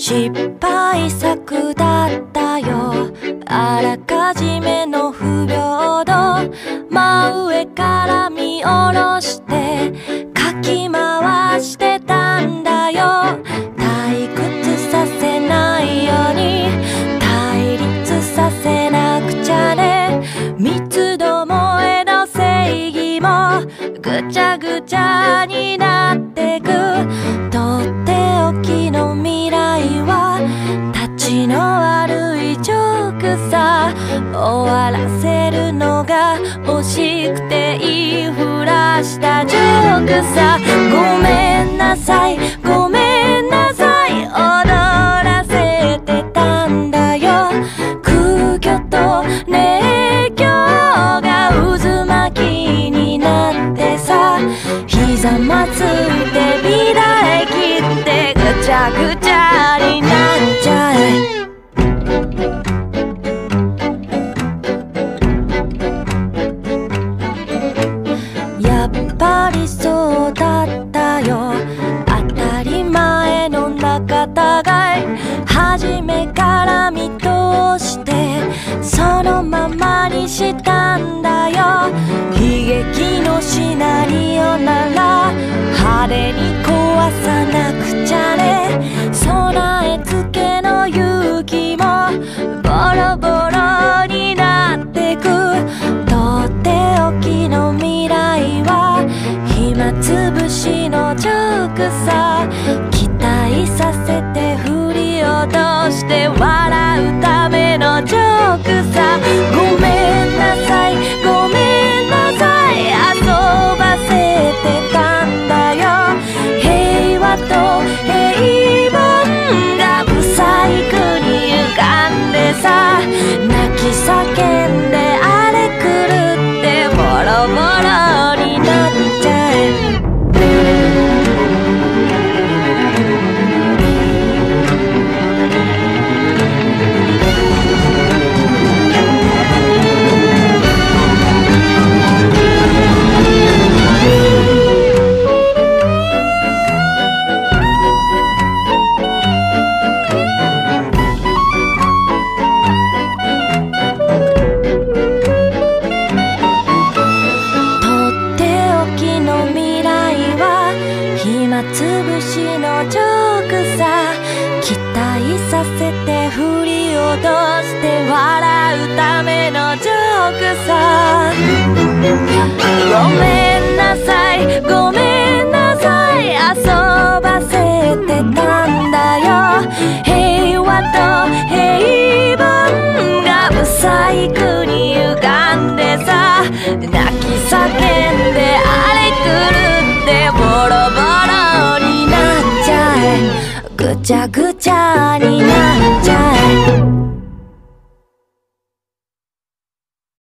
失敗作だったよ。あらかじめの不平等真上から見下ろしてかき回してたんだよ。退屈させないように対立させなくちゃね。密度もえの正義もぐちゃぐちゃになっジョークさ終わらせるのが惜しくていいふらしたジョークさ。ごめんなさいごめんなさい踊らせてたんだよ。空虚と熱狂が渦巻きになってさ膝まつって乱れ切ってぐちゃぐちゃ壊さな平和と平凡がブサイクに歪んでさぶしのジョークさ。期待させて振り落として笑うためのジョークさ。ごめん。ちゃえぐちゃぐちゃになっちゃえ